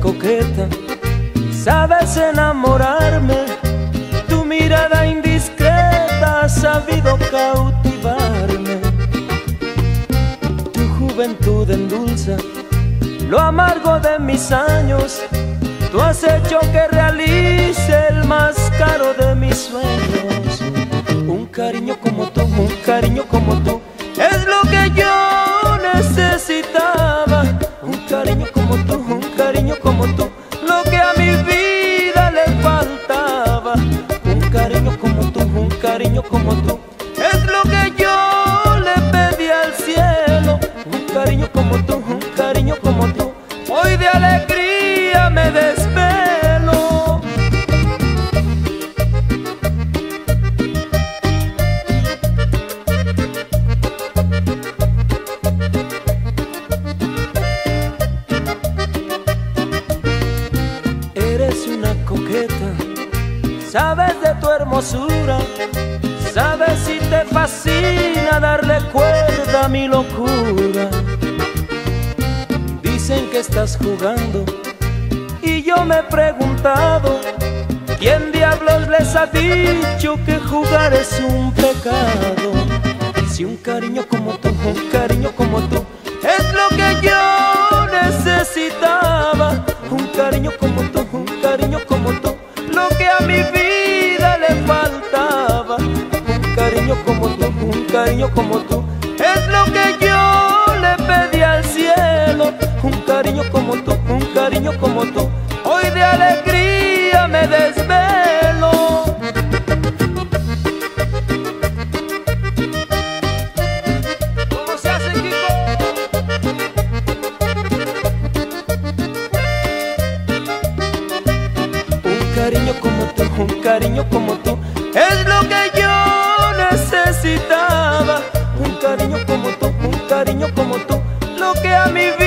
coqueta, sabes enamorarme, tu mirada indiscreta ha sabido cautivarme. Tu juventud endulza lo amargo de mis años, tú has hecho que realice el más caro de mis sueños. Un cariño como tú, un cariño como tú, cariño como tú, es lo que yo le pedí al cielo. Un cariño como tú, un cariño como tú, hoy de alegría me desvelo. Eres una coqueta, sabes tu hermosura, sabes si te fascina darle cuerda a mi locura. Dicen que estás jugando y yo me he preguntado, ¿quién diablos les ha dicho que jugar es un pecado? Si un cariño como tú, un cariño como tú, cariño como tú, es lo que yo le pedí al cielo. Un cariño como tú, un cariño como tú, hoy de alegría me desvelo. Un cariño como tú, un cariño como tú, a mi vida